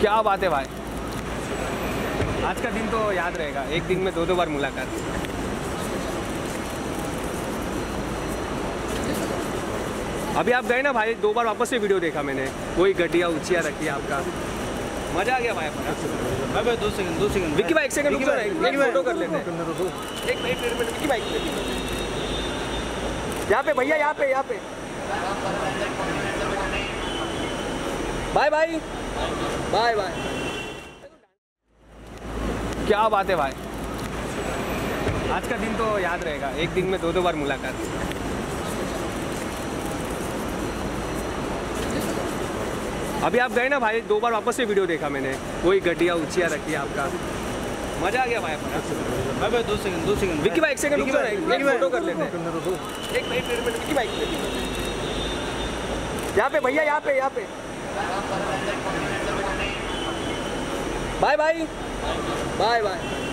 क्या बात है भाई। आज का दिन तो याद रहेगा। एक दिन में दो दो बार मुलाकात। अभी आप गए ना भाई दो बार वापस से वीडियो देखा मैंने। वही गड्डिया ऊंचिया रखी आपका। मज़ा आ गया भाई अपना। भाई दो सेकंड दो सेकंड विक्की भाई एक सेकंड रुक एक फ़ोटो कर लेते हैं। एक मिनट मिनट विक्की भाई। यहाँ पे भैया यहाँ पे यहाँ पे। बाय बाय बाय बाय क्या बात है भाई? आज का दिन तो याद रहेगा। एक दिन में दो दो बार मुलाकात। अभी आप गए ना भाई दो बार वापस से वीडियो देखा मैंने। वही गड्डिया ऊंचिया रखी आपका। मज़ा आ गया भाई अपना। भाई भाई दो सेकंड दो सेकंड विक्की भाई एक सेकंड रुक फ़ोटो कर लेते हैं। एक मिनट विक्की भाई। यहाँ पे भैया यहाँ पे यहाँ पे। Bye bye bye bye